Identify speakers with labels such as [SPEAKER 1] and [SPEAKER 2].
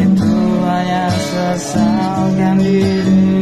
[SPEAKER 1] itu hanya sesalkan diri